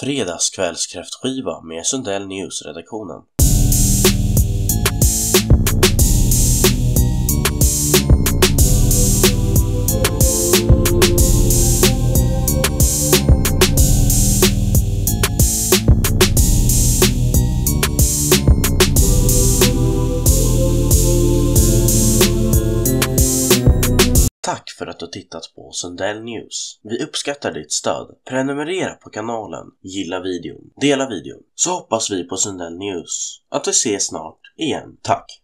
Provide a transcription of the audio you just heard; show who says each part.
Speaker 1: Fredagskvällskräftskiva med Sundell News-redaktionen. Tack för att du tittat på Sundell News. Vi uppskattar ditt stöd. Prenumerera på kanalen, gilla videon, dela videon. Så hoppas vi på Sundell News att vi ses snart igen. Tack!